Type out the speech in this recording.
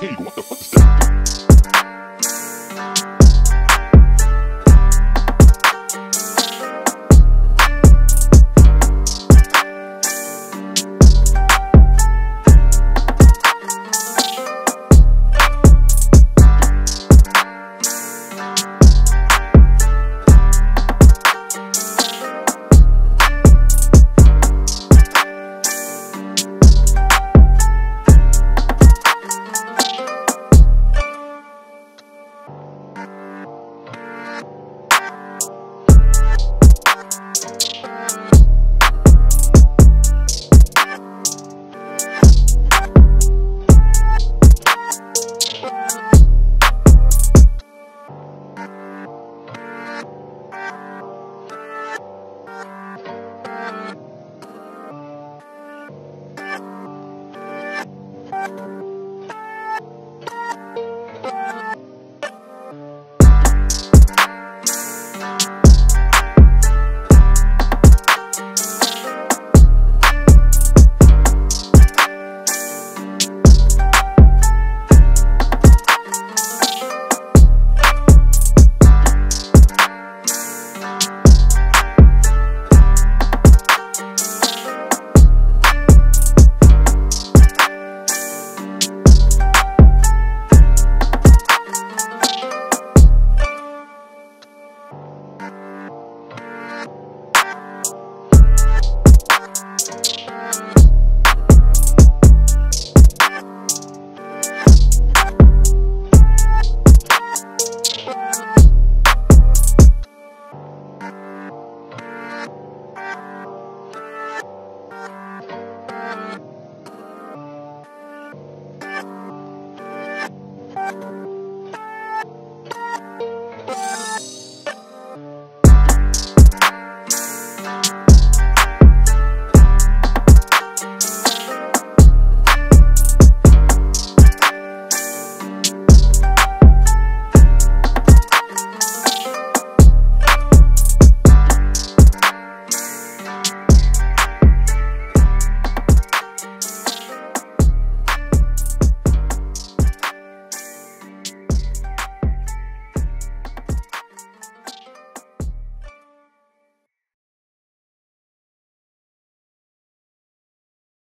Hey, what the fuck is that?